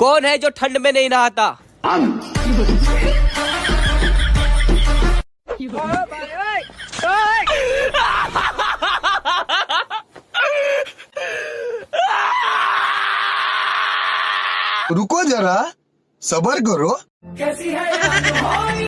कौन है जो ठंड में नहीं नहाता? रुको जरा सबर करो।